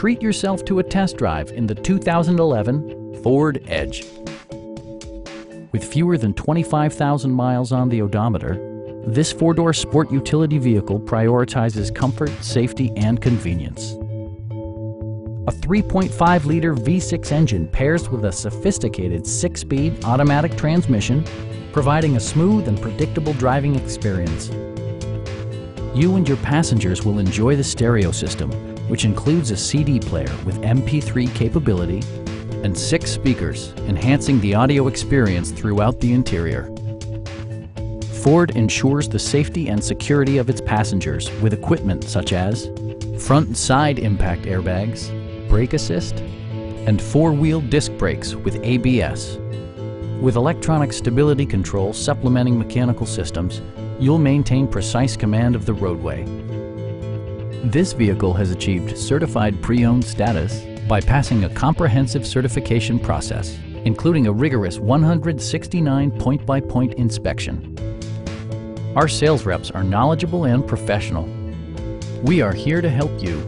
Treat yourself to a test drive in the 2011 Ford Edge. With fewer than 25,000 miles on the odometer, this four-door sport utility vehicle prioritizes comfort, safety, and convenience. A 3.5-liter V6 engine pairs with a sophisticated six-speed automatic transmission, providing a smooth and predictable driving experience. You and your passengers will enjoy the stereo system, which includes a CD player with MP3 capability and six speakers, enhancing the audio experience throughout the interior. Ford ensures the safety and security of its passengers with equipment such as front and side impact airbags, brake assist, and four-wheel disc brakes with ABS. With electronic stability control supplementing mechanical systems, you'll maintain precise command of the roadway this vehicle has achieved certified pre-owned status by passing a comprehensive certification process, including a rigorous 169 point-by-point inspection. Our sales reps are knowledgeable and professional. We are here to help you